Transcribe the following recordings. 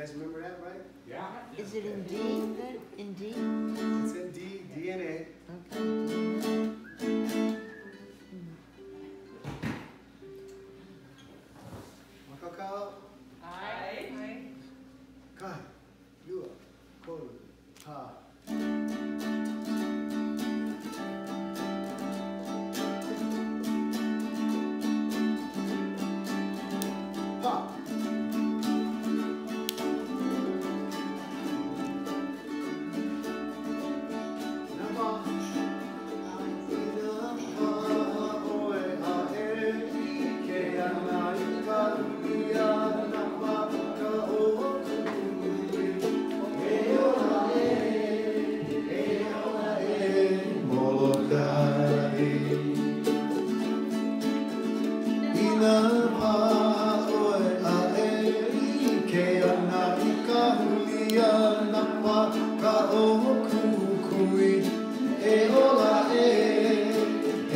guys remember that, right? Yeah. Is it in D In D? It's in D, DNA. Okay. Hi. Aye. Kai, Yua, Koru, Ha. ia na pa ka o kukui e ola e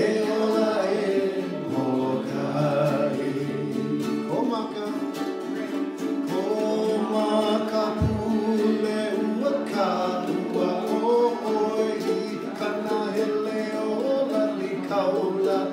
e ola e mo kai o maka o maka pule u oi ka hele o la ka ola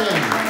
Thank you.